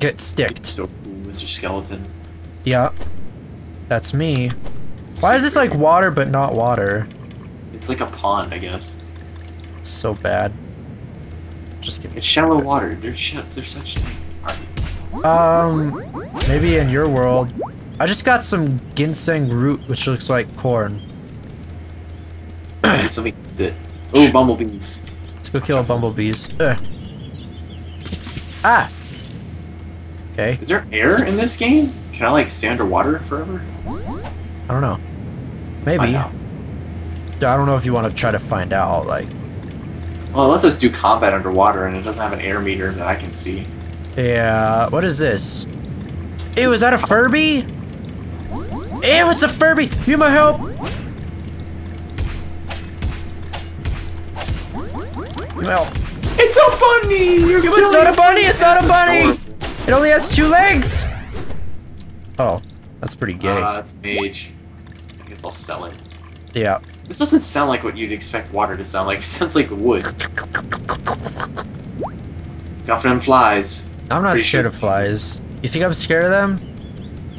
get sticked. So cool, Mr. Skeleton. Yeah. That's me. Why is this like water but not water? It's like a pond, I guess. It's so bad. Just give me It's shallow water. There's, sh there's such thing. Um, maybe in your world. I just got some ginseng root, which looks like corn. Something that's it. Oh, bumblebees. Let's go kill bumblebees. Ugh. Ah! Okay, Is there air in this game? Can I like stay underwater forever? I don't know. Maybe. I don't know if you want to try to find out, like... Well, it lets us do combat underwater, and it doesn't have an air meter that I can see. Yeah, what is this? Ew, was that a Furby? Ew, it's a Furby! You my help! Well, It's a bunny! You're it's not a bunny! It's not a bunny! Adorable. It only has two legs! Oh, that's pretty gay. Ah, that's mage. I guess I'll sell it. yeah. This doesn't sound like what you'd expect water to sound like. It sounds like wood. Got for them flies. I'm not Pretty scared of flies. You think I'm scared of them?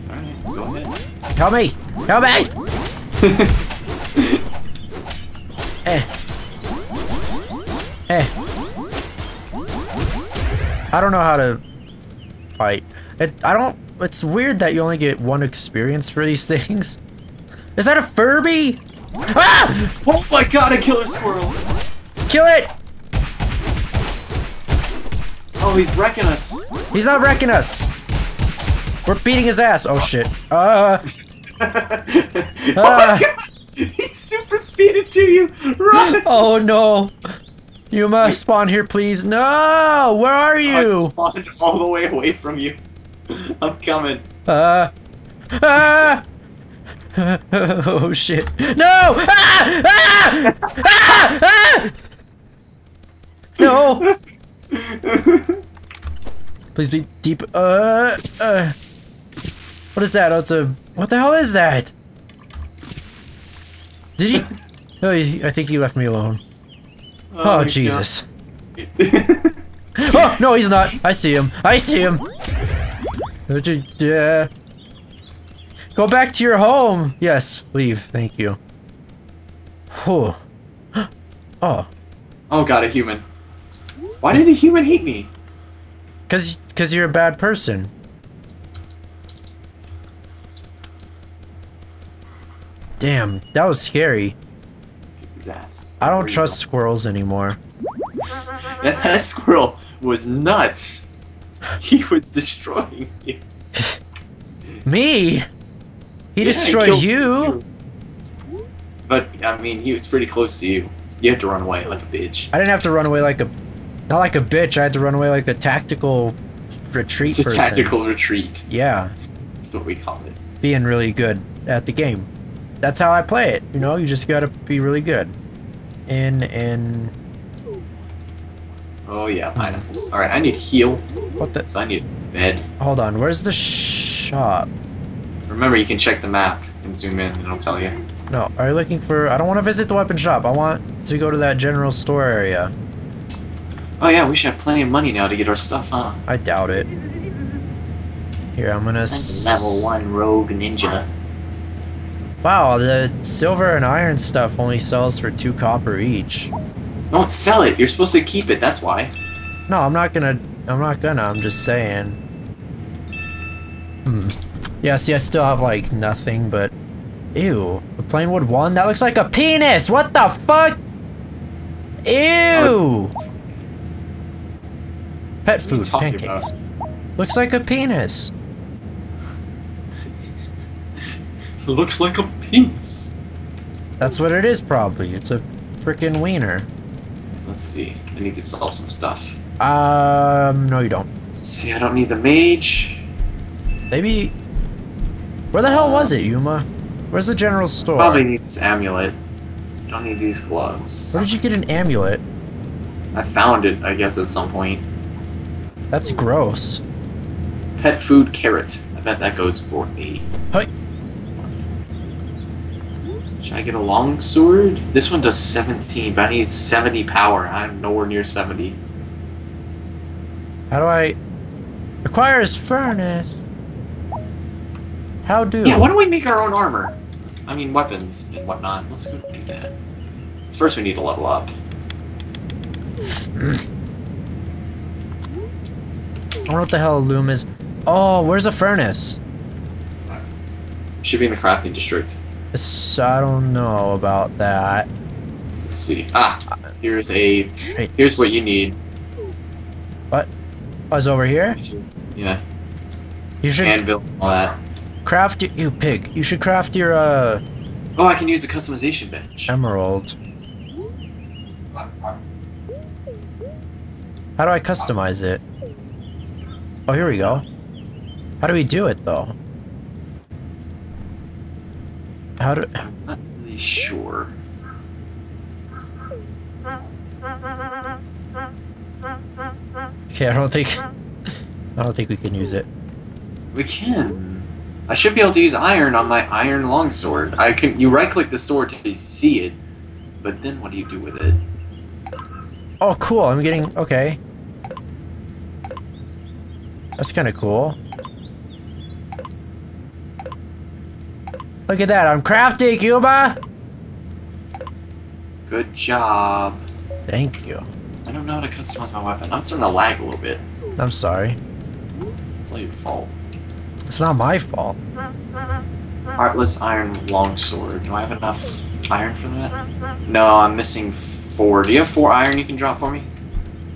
Alright, go ahead. Help me! Help me! eh. Eh. I don't know how to fight. It, I don't. It's weird that you only get one experience for these things. Is that a Furby? Ah! Oh my god, a killer squirrel! Kill it! Oh, he's wrecking us. He's not wrecking us. We're beating his ass. Oh shit. Uh. oh my god! He's super speeded to you! Run! Oh no. You must spawn here, please. No. Where are you? I spawned all the way away from you. I'm coming. Uh. Ah! oh shit. No! Ah! Ah! Ah! Ah! No! Please be deep. Uh. Uh. What is that? Oh, it's a. What the hell is that? Did he? Oh, he- I think he left me alone. Oh, my Jesus. Oh, no, he's not. I see him. I see him. Yeah. Go back to your home. Yes, leave. Thank you. Whew. Oh, oh god, a human. Why did a human hate me? cause, cause you're a bad person. Damn, that was scary. Kick his ass. I don't trust squirrels anymore. That, that squirrel was nuts. He was destroying me. Me? He Yeah, he destroyed killed you. But I mean, he was pretty close to you. You had to run away like a bitch. I didn't have to run away like a, not like a bitch. I had to run away like a tactical retreat It's a person. tactical retreat. Yeah, That's what we call it. being really good at the game. That's how I play it. You know, you just gotta be really good. In in Oh yeah, pineapples. All right, I need heal, what the? so I need bed. Hold on. Where's the shop? Remember, you can check the map and zoom in, and it'll tell you. No, are you looking for? I don't want to visit the weapon shop. I want to go to that general store area. Oh yeah, we should have plenty of money now to get our stuff, huh? I doubt it. Here, I'm gonna. s- Level one rogue ninja. Wow, the silver and iron stuff only sells for two copper each. Don't sell it. You're supposed to keep it. That's why. No, I'm not gonna. I'm not gonna. I'm just saying. Hmm. Yeah, see, I still have like nothing, but. Ew. The plain wood one? That looks like a penis! What the fuck? Ew! Pet What are you food, pancakes. Looks like a penis. Looks like a penis. That's what it is, probably. It's a freaking wiener. Let's see. I need to sell some stuff. Um, no, you don't. See, I don't need the mage. Maybe. Where the hell was it, Yuma? Where's the general store? Probably need this amulet. Don't need these gloves. Where did you get an amulet? I found it, I guess, at some point. That's gross. Pet food carrot. I bet that goes for eight. Should I get a long sword? This one does 17, but I need 70 power. I'm nowhere near 70. How do I? acquire Requires furnace. How do? Yeah, why don't we make our own armor? I mean, weapons and whatnot. Let's go do that. First, we need to level up. I wonder what the hell a loom is. Oh, where's a furnace? Should be in the crafting district. It's, I don't know about that. Let's see. Ah, here's a. Here's what you need. Oh, was over here? Yeah, You should anvil, all that. craft your, you pig. You should craft your uh Oh, I can use the customization bench. emerald. How do I customize it? Oh, here we go. How do we do it though? How do Not really sure. Okay, I don't think I don't think we can use it. We can. I should be able to use iron on my iron longsword. I can. You right click the sword to see it, but then what do you do with it? Oh, cool. I'm getting okay. That's kind of cool. Look at that. I'm crafty, Cuba. Good job. Thank you. I don't know how to customize my weapon. I'm starting to lag a little bit. I'm sorry. It's not your fault. It's not my fault. Heartless iron longsword. Do I have enough iron for that? No, I'm missing four. Do you have four iron you can drop for me?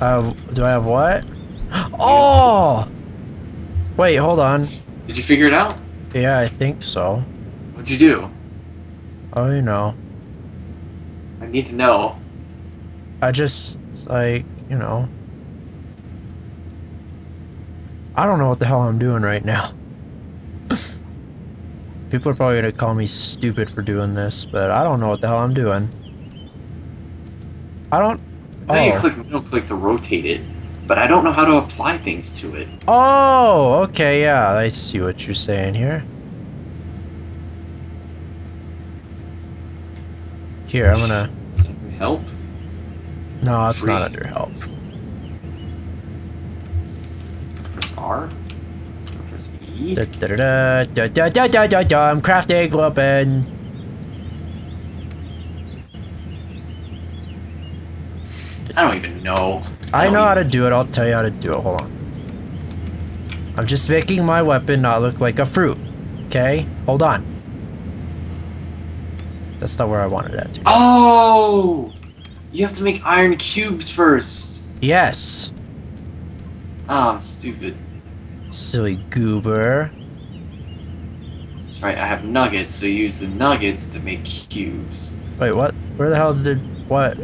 Uh, do I have what? Oh! Wait, hold on. Did you figure it out? Yeah, I think so. What'd you do? Oh, you know. I need to know. I just, like, you know. I don't know what the hell I'm doing right now. People are probably gonna call me stupid for doing this, but I don't know what the hell I'm doing. I don't. Now you Oh. click middle click to rotate it, but I don't know how to apply things to it. Oh, okay, yeah, I see what you're saying here. Here, I'm gonna. Help? No, it's not under help. Press R. Press E. Da da da da da da da da da. I'm crafting weapon. I don't even know. I don't know even- how to do it. I'll tell you how to do it. Hold on. I'm just making my weapon not look like a fruit. Okay? Hold on. That's not where I wanted that to. be. Oh! You have to make iron cubes first. Yes. Oh, stupid. Silly goober. That's right, I have nuggets, so use the nuggets to make cubes. Wait, what? Where the hell did what?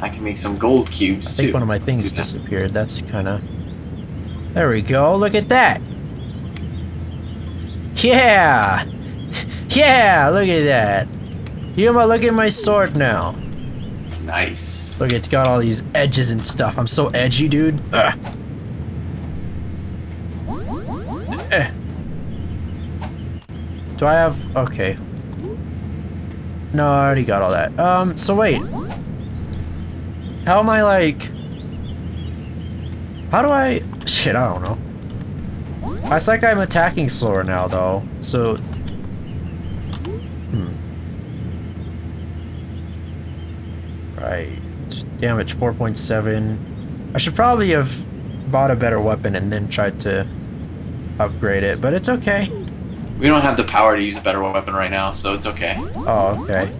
I can make some gold cubes, I think too. one of my things that. disappeared. That's kind of. There we go. Look at that. Yeah. Yeah. Look at that. Yuma, look at my sword now. It's nice. Look, it's got all these edges and stuff. I'm so edgy, dude. Ugh. Eh. Do I have... Okay. No, I already got all that. Um, so wait. How am I, like... How do I... Shit, I don't know. It's like I'm attacking slower now, though. So... Right. Damage 4.7. I should probably have bought a better weapon and then tried to upgrade it, but it's okay. We don't have the power to use a better weapon right now, so it's okay. Oh, okay.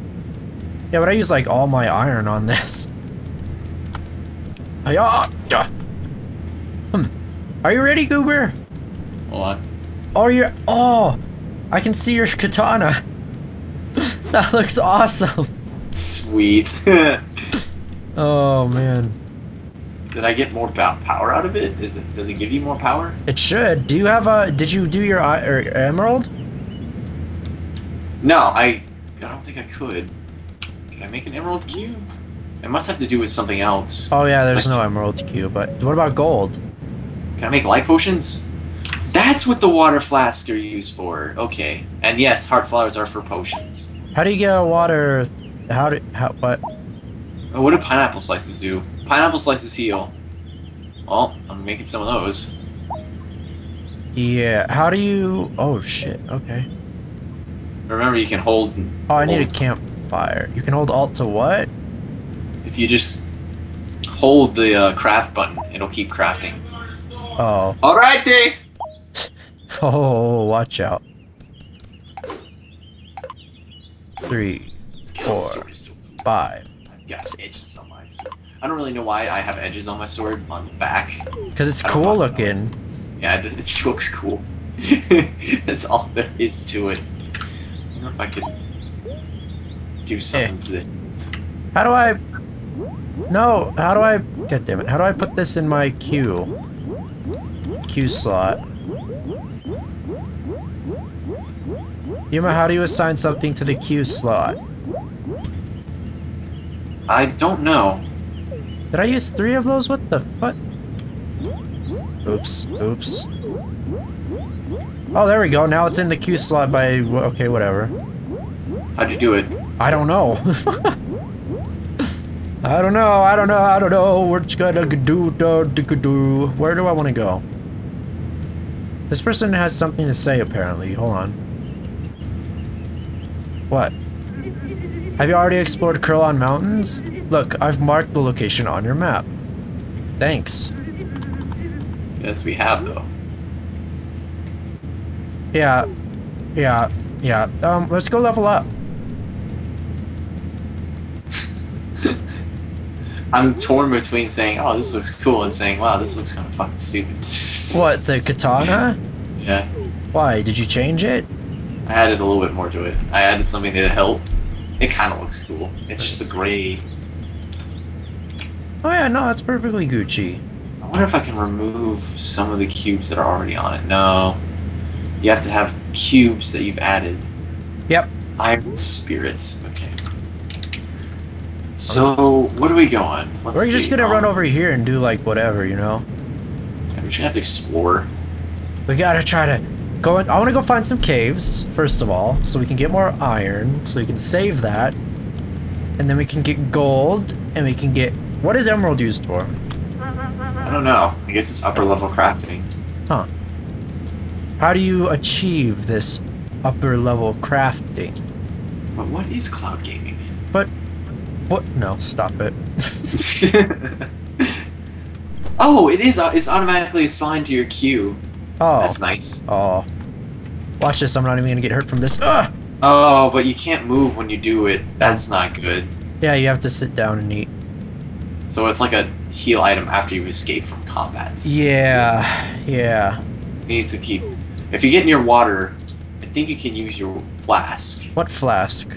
Yeah, but I use like all my iron on this. Hmm. Are you ready, Goober? Hold on. Oh, you're. Oh! I can see your katana. that looks awesome. Sweet. Oh, man. Did I get more power out of it? Is it does it give you more power? It should. Do you have a. Did you do your i- er, emerald? No, I I don't think I could. Can I make an emerald cube? It must have to do with something else. Oh, yeah, there's no emerald cube, but what about gold? Can I make light potions? That's what the water flasks are used for. Okay. And yes, heart flowers are for potions. How do you get a water. How do. How. What? Oh, what do pineapple slices do? Pineapple slices heal. Well, I'm making some of those. Yeah, how do you... Oh, shit, okay. Remember, you can hold. Oh, I need a campfire. You can hold alt to what? If you just hold the uh, craft button, it'll keep crafting. Oh. Alrighty. Oh, watch out. Three, Four. sword is so five. Yeah, edges on my sword. I don't really know why I have edges on my sword on the back. Because it's cool looking. Yeah, it, it looks cool. That's all there is to it. I don't know if I could do eh. something to it. How do I... No, how do I... God damn it. How do I put this in my queue? Queue slot. Yuma, how do you assign something to the queue slot? I don't know. Did I use three of those? What the fuck? Oops, oops. Oh, there we go. Now it's in the queue slot by... Okay, whatever. How'd you do it? I don't know. I don't know, I don't know, I don't know. We're just gonna do, do, do, do. Where do I want to go? This person has something to say, apparently. Hold on. What? Have you already explored Curlon Mountains? Look, I've marked the location on your map. Thanks. Yes, we have though. Yeah. Yeah. Yeah. Um, let's go level up. I'm torn between saying, "Oh, this looks cool," and saying, "Wow, this looks kind of fucking stupid." What, the katana? Yeah, Why, did you change it? I added a little bit more to it. I added something to help. It kind of looks cool. It's just the gray. Oh yeah, no, that's perfectly Gucci. I wonder if I can remove some of the cubes that are already on it. No, you have to have cubes that you've added. Yep. Iron spirit. Okay. So what are we going? Let's We're just see. gonna Um, run over here and do like whatever, you know? We're just gonna have to explore. We gotta try to go in, I wanna go find some caves, first of all, so we can get more iron, so we can save that. And then we can get gold, and we can get what is emerald used for? I don't know. I guess it's upper level crafting. Huh. How do you achieve this upper level crafting? But what is cloud gaming? But what no, stop it. oh, it is. uh, It's automatically assigned to your queue. Oh. That's nice. Oh. Watch this, I'm not even gonna get hurt from this. Ugh! Oh, but you can't move when you do it. That's not good. Yeah, you have to sit down and eat. So it's like a heal item after you escape from combat. Yeah, yeah. You need to keep. If you get near water, I think you can use your flask. What flask?